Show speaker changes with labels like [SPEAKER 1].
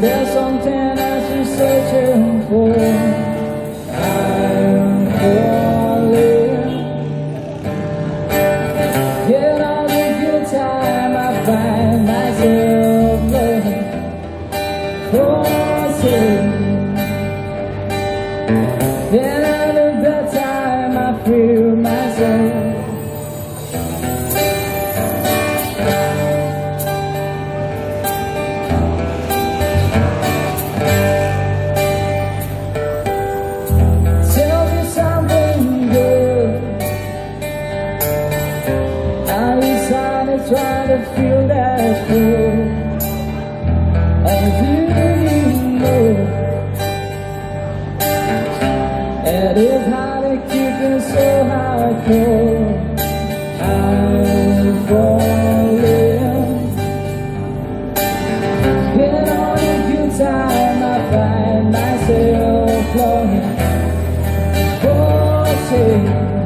[SPEAKER 1] Is try to feel that. Oh, do you know? It is hard to keep it so hardcore. I'm falling. Get on a good time, I find myself longing for change.